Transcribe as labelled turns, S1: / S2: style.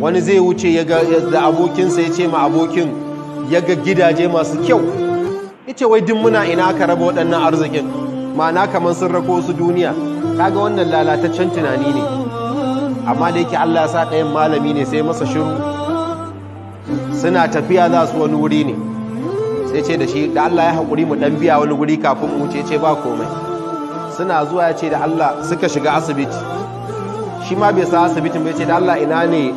S1: wani zai wuce ya ga da abokinsa ya ce ma abokin ya ga gidaje masu kyau. Ya ce wai duk muna ina aka raba waɗannan arzikin? Ma'ana kamar sun rako su duniya. Kaga wannan lalataccen tunani ne. Amma da yake Allah ya sa ɗayan malami ne sai masa shiru. Suna tafiya za su wani wuri ne. Sai ce da shi da Allah ya haƙuri mu ɗan biya wani wuri kafin mu ce ce ba komai. Suna zuwa ya ce da Allah suka shiga asibiti. Shi ma bai sa asibitin bai ce da Allah ina ne